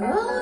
The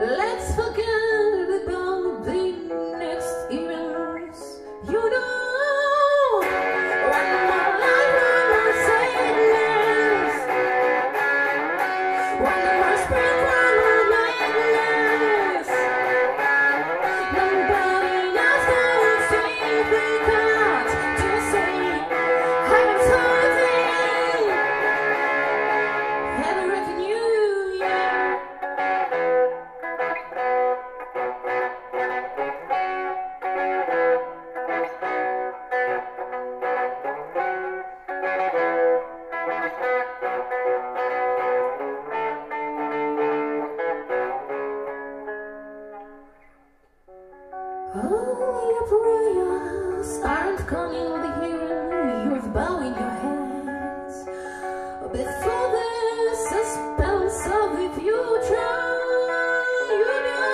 Let's forget Only your prayers aren't coming. You're bowing your heads before the suspense of the future. You know.